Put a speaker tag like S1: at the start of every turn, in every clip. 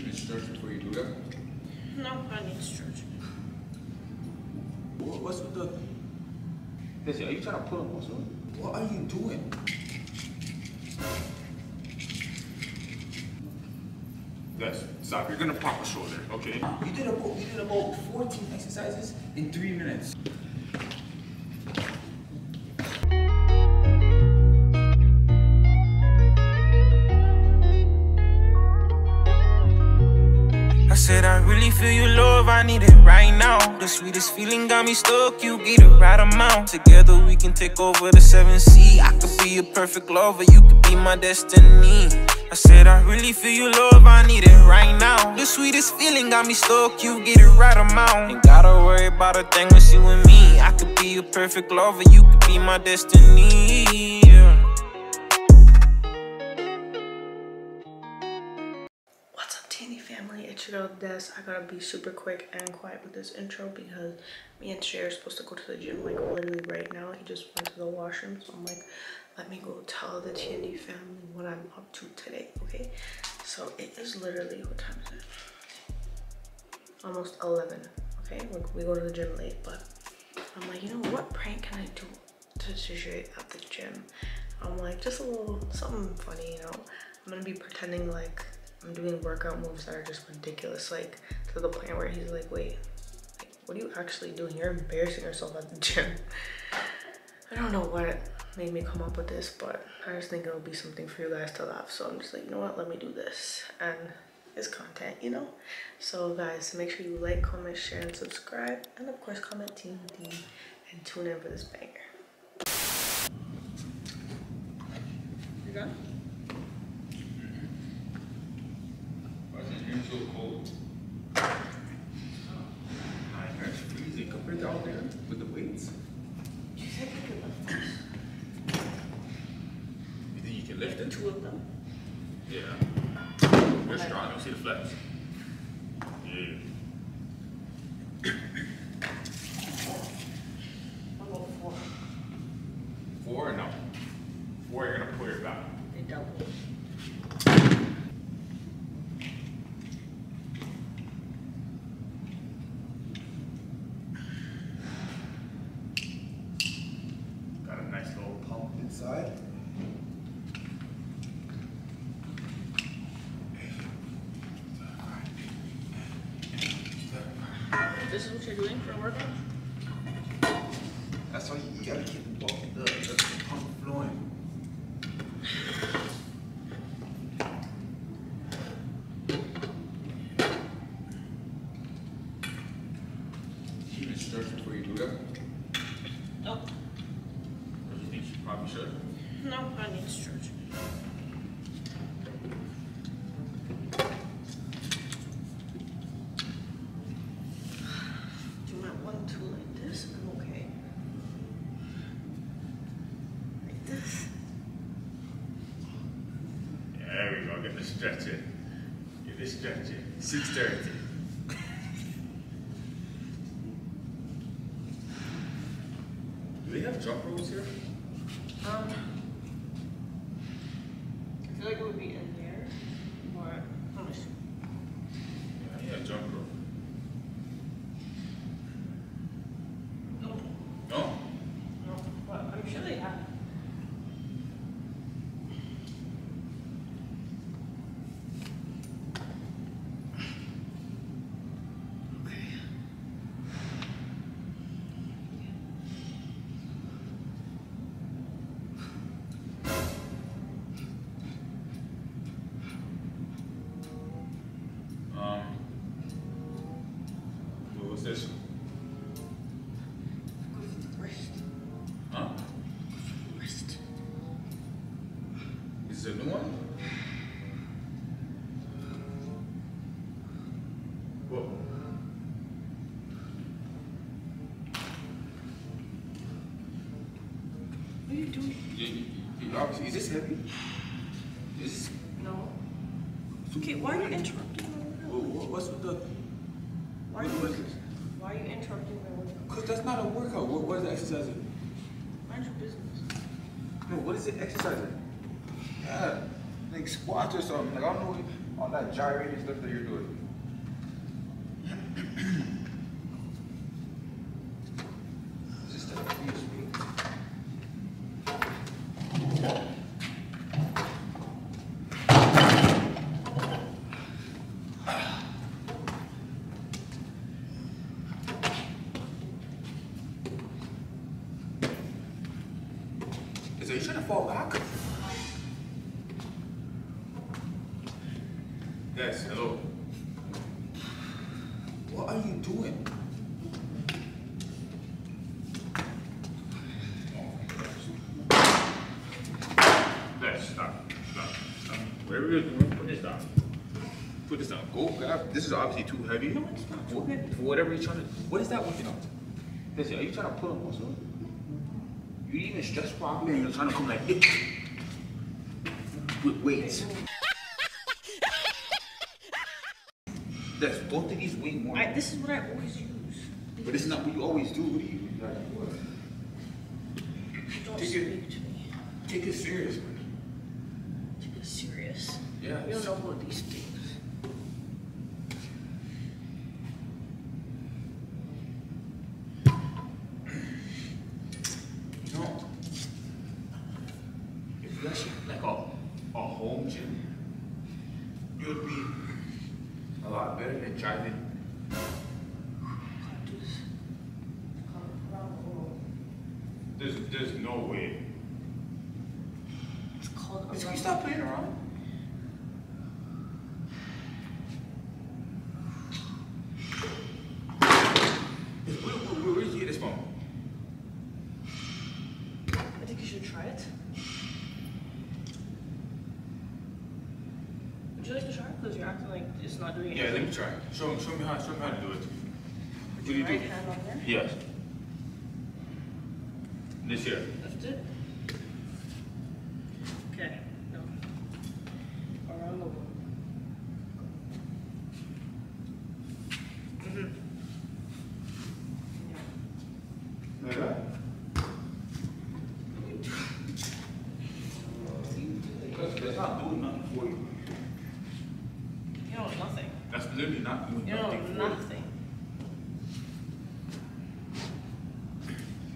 S1: You need stretch before you do that?
S2: No, I need stretch.
S1: What, what's with the?
S3: Listen, are you trying to pull a muscle?
S1: What are you doing?
S3: Yes, stop. You're gonna pop a shoulder, okay?
S1: You did about you did about 14 exercises in three minutes.
S4: Said I really feel your love, I need it right now. The sweetest feeling got me stuck, you be the right amount. Together we can take over the seven sea. I could be a perfect lover, you could be my destiny. I said I really feel your love, I need it right now. The sweetest feeling got me stuck, you get it right amount. Ain't gotta worry about a thing with you and me. I could be a perfect lover, you could be my destiny. Yeah.
S2: It's your. I gotta be super quick and quiet with this intro because me and Shay are supposed to go to the gym like literally right now. He just went to the washroom, so I'm like, let me go tell the T&D family what I'm up to today, okay? So it is literally, what time is it? Almost 11, okay? We, we go to the gym late, but I'm like, you know, what prank can I do to Shay at the gym? I'm like, just a little something funny, you know? I'm gonna be pretending like I'm doing workout moves that are just ridiculous, like to the point where he's like, wait, what are you actually doing? You're embarrassing yourself at the gym. I don't know what made me come up with this, but I just think it'll be something for you guys to laugh. So I'm just like, you know what, let me do this. And it's content, you know? So guys, make sure you like, comment, share, and subscribe. And of course, comment Team and tune in for this banger. You done?
S1: Why is it here so cold? My hair's freezing compared to out there with the weights.
S2: You said you could lift this.
S3: You think you lift it?
S2: Of them.
S3: Yeah. You're strong. You see the flex? Yeah.
S2: Four.
S3: Four or no? Four, you're gonna pull your back.
S2: They double.
S3: Got a nice little pump.
S1: Inside.
S2: This is what you're doing for a workout?
S1: That's why you gotta keep the, the, the pump flowing. You need to stretch before you do that?
S2: No.
S3: What you think you probably should?
S2: No, I need to stretch. Do you want one, two like this? I'm okay. Like this?
S3: There we go. Get the stretch. Get the stretch in. 630. Do they have jump ropes here?
S2: Um, I feel like it would be
S3: is this
S1: heavy? Is this,
S2: No. Okay, why are you interrupting my workout?
S1: wha- wha- what's with the,
S2: Why are you,
S1: what is
S2: why are you interrupting my workout?
S1: Cause that's not a workout. What, what is the exercising?
S2: Mind your business.
S1: No, what is it exercising? Yeah, like squats or something. Like I don't know.
S3: on that gyrating stuff that you're doing.
S1: Is this the previous week?
S3: Is it you trying to fall back? Yes, hello. What are you doing? Yes, stop, stop, stop. Whatever you're doing, put this down. Put this down. Go grab. This is obviously too heavy. No, it's not too heavy. For whatever you're trying to. What is that working on? Listen, are you trying to pull a muscle? You even stretch properly and you're trying to come like this. With weights. That's both of these weigh more.
S2: I, this is what I always use.
S3: But it's not what you always do. What do you?
S2: Don't
S3: Take
S2: speak
S3: it-
S2: to me.
S3: Take it serious, man.
S2: Take it serious.
S3: Yeah.
S2: You don't know about these things.
S3: You know, if you actually like a, a home gym, you'd be a lot better than driving.
S2: Can't do this. Come around the world.
S3: There's, there's no way.
S2: It's called
S3: Can you stop playing around? Where, where, where, where did you get this from?
S2: I think you should try it. Would you like to try? Because you're acting like it's not doing
S3: Yeah, let me try. Show me, show me how, show me how to do it. What do you
S2: Right
S3: do?
S2: hand on there.
S3: Yes. This here.
S2: Lift it. Okay. No. Around the world. Mm-hmm. Yeah.
S3: Like that? That's, that's not doing nothing for you.
S2: You know nothing.
S3: That's literally not doing
S2: You
S3: nothing for
S2: nothing.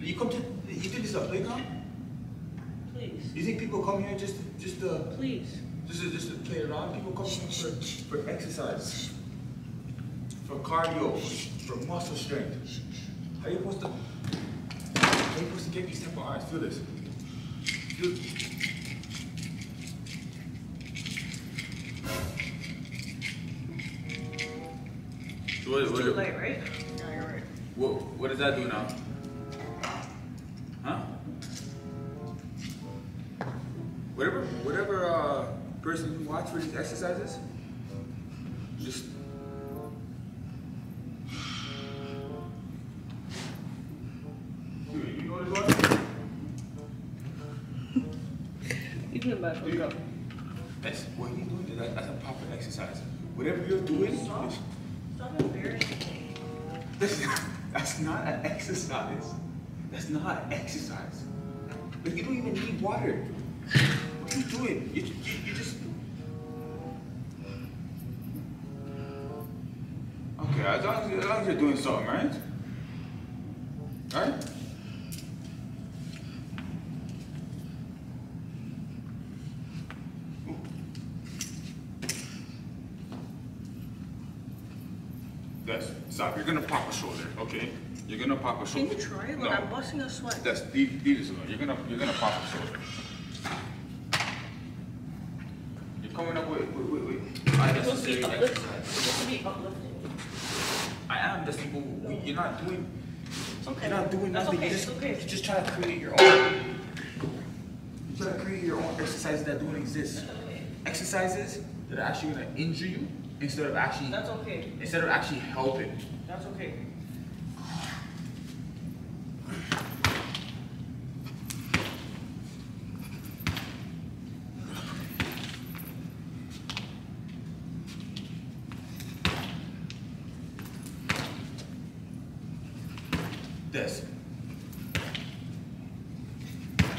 S3: you. Come to, you think this is a playground?
S2: Please.
S3: You think people come here just, just to,
S2: Please.
S3: just to, just to play around? People come here for, for exercise, for cardio, for muscle strength. How you supposed to, how you supposed to get these type of eyes? Feel this. Feel, what,
S2: It's
S3: what,
S2: too late, right? Yeah, you're right.
S3: what, what does that do now? Huh? Whatever, whatever uh, person you watch for these exercises, just Dude, you know this one?
S2: You can back
S3: Do you- That's what he's doing. That's a proper exercise. Whatever you're doing,
S2: Embarrassing me.
S3: that's, that's not an exercise. That's not an exercise. Like you don't even need water. What are you doing? You, you, you just. Okay, as long as, as long as you're doing something? Right? Ooh. Yes, stop. You're gonna pop a shoulder, okay? You're gonna pop a
S2: Can
S3: shoulder.
S2: you try it?
S3: No.
S2: Look, I'm busting a sweat.
S3: That's leave, leave this alone. You're gonna you're gonna pop a shoulder. You're coming up with wait, wait, wait.
S2: It's supposed
S3: unnecessary exercise.
S2: Supposed to be uplifting.
S3: I am just people. we- You're not doing.
S2: It's okay.
S3: You're not doing
S2: That's
S3: nothing.
S2: okay.
S3: You're
S2: It's
S3: just,
S2: okay.
S3: you're just trying to create your own. You're trying to create your own exercises that don't exist. Exercises that are actually gonna injure you instead of actually
S2: That's okay.
S3: instead of actually helping.
S2: That's okay.
S3: This.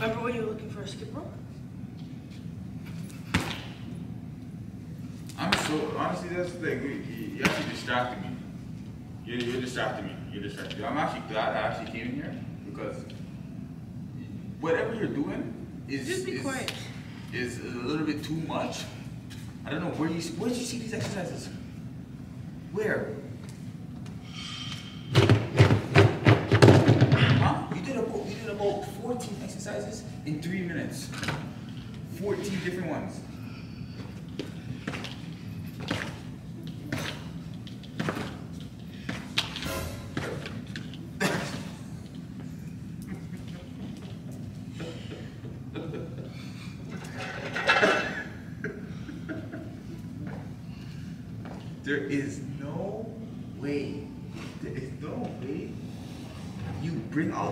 S2: Remember when you were looking for a skip rope?
S3: I'm so So honestly, that's like you, you actually distracted me. You're, you're distracting me. You're distracting me. I'm actually glad I actually came in here because whatever you're doing is
S5: Just be
S3: is,
S5: quiet.
S3: is a little bit too much. I don't know where you where did you see these exercises? Where? Huh? You did about you did about 14 exercises in three minutes. 14 different ones.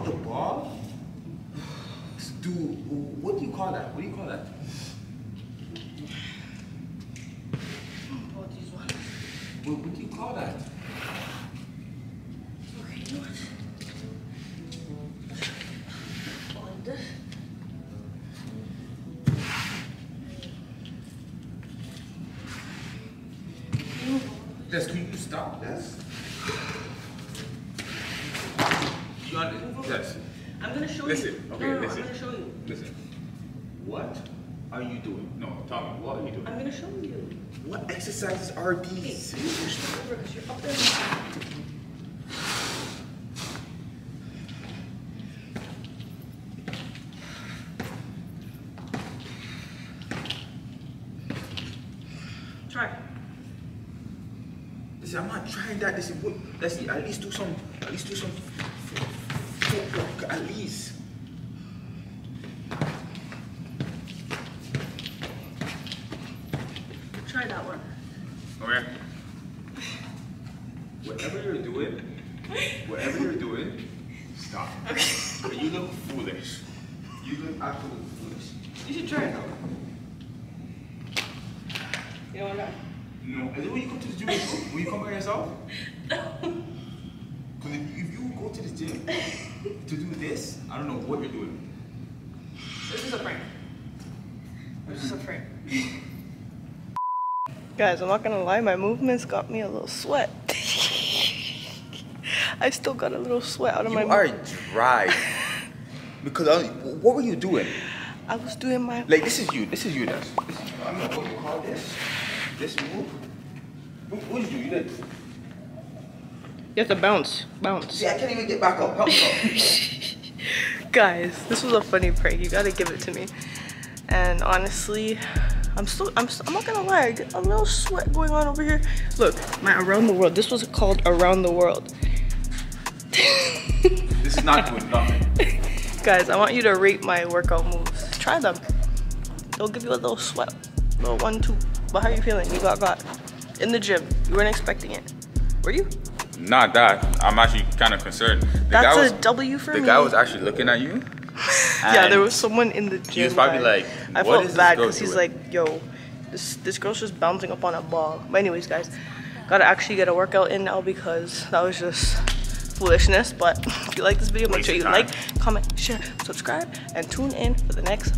S3: The ball to do what do you call that? What do you call that?
S5: Oh.
S3: What, what do you call that?
S5: Okay, you know what? This.
S3: Des, can you stop this? Under, Des,
S5: I'm gonna show
S3: Listen,
S5: you.
S3: okay,
S5: no, no,
S3: listen.
S5: I'm gonna show you.
S3: listen. What are you doing? No, tell me, what are you doing?
S5: I'm gonna show you.
S3: What exercises are these?
S5: you push them over because you're up there. Try.
S3: Listen, I'm not trying that. Listen, what, let's see, at least do some, at least do some footwork, at least.
S5: Try that one.
S3: Okay. Whatever you're doing, whatever you're doing, stop. Okay. You look foolish. You look absolutely foolish.
S5: You should try it. You don't want to
S3: No, is it when you come to the gym, Will you come by yourself? Because if, if you go to the gym to do this, I don't know what you're doing.
S5: This is a prank. This is a mm-hmm. prank.
S2: Guys, I'm not gonna lie, my movements got me a little sweat. I still got a little sweat out of
S3: You
S2: my
S3: are
S2: mouth.
S3: dry. Because I, what were you doing?
S2: I was doing my
S3: Like this is you. This is you. That's. This I don't know what you call this. This move. What, what did you do? You did.
S2: You have to bounce. Bounce.
S3: See, I can't even get back up. Help me up.
S2: Guys, this was a funny prank. You gotta give it to me. And honestly, I'm still I'm I'm not gonna lie, I get a little sweat going on over here. Look, my around the world. This was called around the world.
S3: this is not doing nothing.
S2: Guys, I want you to rate my workout moves. Try them. They'll give you a little sweat. Little one, two. But how are you feeling? You got got. In the gym. You weren't expecting it. Were you?
S3: Not that. I'm actually kind of concerned. The
S2: That's
S3: was,
S2: W for
S3: the
S2: me.
S3: The guy was actually looking at you.
S2: yeah, there was someone in the gym.
S3: He was probably like,
S2: I
S3: "What
S2: felt
S3: is
S2: bad because he's
S3: doing?"
S2: like, yo, this this girl's just bouncing up on a ball. But anyways, guys, gotta actually get a workout in now because that was just foolishness. But if you like this video, make sure you
S3: time.
S2: like, comment, share, subscribe, and tune in for the next.